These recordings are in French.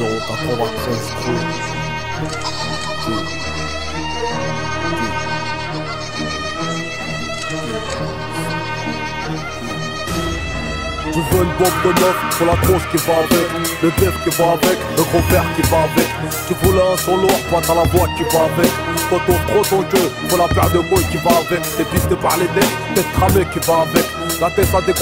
093 crew. Tu veux une bombe de neuf pour la tronche qui va avec Le bœuf qui va avec, le gros verre qui va avec. Tu voulais un son lourd, pas dans la voix qui va avec. Quand on trop ton jeu, faut la paire de couilles qui va avec. T'es pisté par les decks, tête cramée qui va avec. La tête à des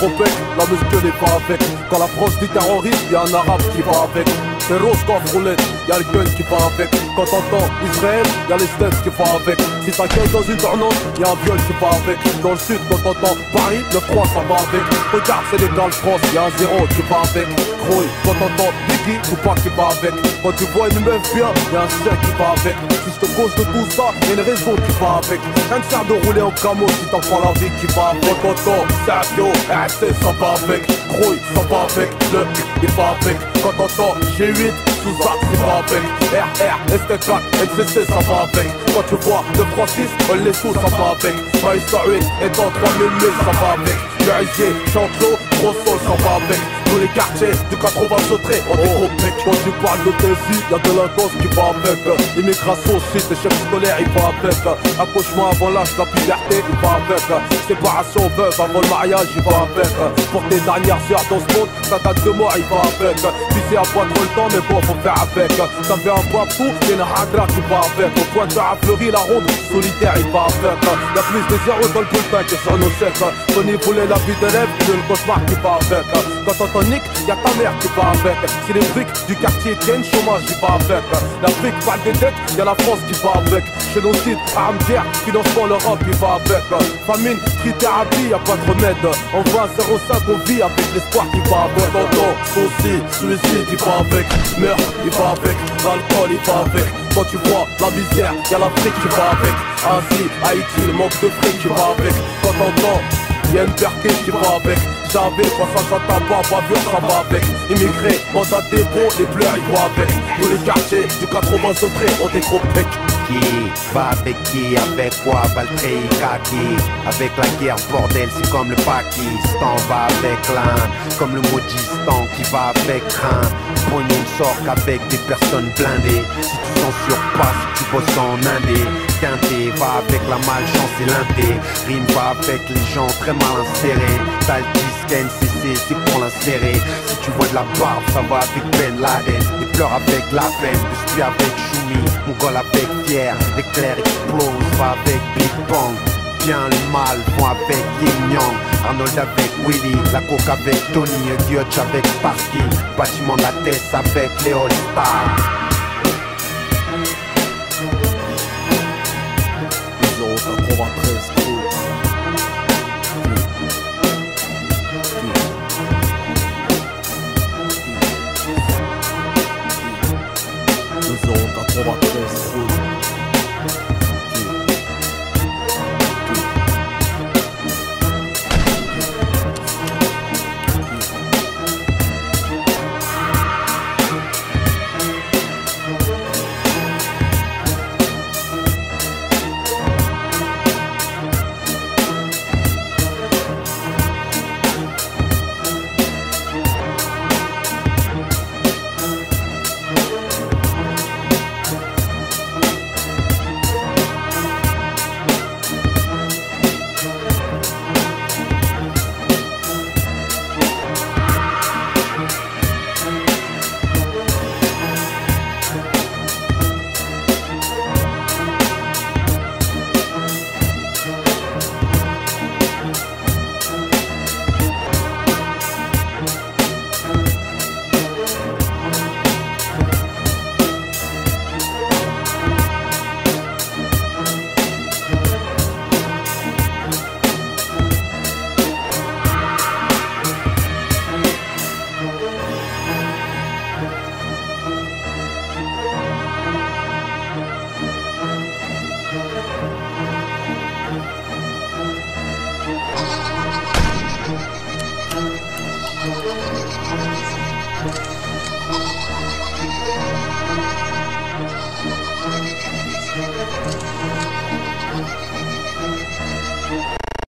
la muscle pas avec. Quand la France dit terroriste, y'a un arabe qui va avec c'est rose quand roulette, y'a le gun qui va avec. Quand t'entends Israël, y'a les steps qui vont avec. Si t'as 15 dans une tournante, y'a un viol qui va avec. Dans le sud, quand t'entends Paris, le froid ça va avec. Regarde Sénégal, France, y'a un zéro qui va avec. Croy, quand t'entends Biggie, ou pas qui va avec. Quand tu vois une meuf bien, y'a un chien qui va avec. Si je te cause de tout ça, y'a une raison qui va avec. Ne sert de rouler en camo si t'en prends la vie qui va Quand t'entends Sergio, RT, ça va avec. Croy, ça va avec. Le il va avec. Quand t'entends G8 tout ça c'est va avec RR, ST4, NCC ça va avec. Quand tu vois le Francis, les sous ça va avec. My Story et dans 3000 ça va avec. Merisier, Chanteau, Grosso ça va avec Tous les quartiers du 80 sauteré on mec Quand tu parles de TSI, y'a de l'intense qui va avec. Immigration aussi, tes chefs scolaires il va avec. Accouchement avant l'âge, la puberté il va avec. Séparation veuve avant le mariage il va avec. Pour tes dernières heures dans ce monde, ta date de mort il va avec. Tu sais à trop le temps mais bon faut faire avec. Ça fait un point fou, y'a une hagra qui va avec. Au point de la ronde, solitaire il va avec. Y'a plus de zéro dans le bulletin que sur nos chèques Tony voulait la vie d'élève, il le cauchemar qui va Nick, y'a ta mère qui va avec C'est les briques du quartier qui une chômage qui va avec L'Afrique parle des dettes, y'a la France qui va avec Génocide, armes, guerre, financement l'Europe qui va avec Famine, trithérapie, y'a pas de remède On va 05, on vit avec l'espoir qui va avec Tonton, souci, suicide, il va avec Meurtre, il va avec L'alcool, il va avec Quand tu vois la misère, y'a l'Afrique qui va avec Asie, Haïti, le manque de fric qui va avec Quand t'entends Y'a une perquise qui va avec J'avais pas ça j'entends pas, vu ça va avec. Immigrés, mandat dépôt, les pleurs ils vont avec. Tous les quartiers du 80 centré ont des gros pecs qui va avec qui, avec quoi va le pays kaki Avec la guerre bordel c'est comme le Pakistan va avec l'Inde. Comme le maudistan qui va avec crainte. Pognon sort qu'avec des personnes blindées. Si tu censures pas, tu bosses en indé. Quinté va avec la malchance et l'indé Rime va avec les gens très mal insérés. T'as disque NCC c'est pour l'insérer. Si tu vois de la barbe ça va avec Ben Laden. Des pleurs avec la peine, je suis avec Choumi. Mongol avec Pierre, l'éclair explose va avec Big Bang. Bien le mal vont avec Yin Yang. Arnold avec Willy, la coke avec Tony, Gyotch avec Sparky Bâtiment de la tête avec All Stars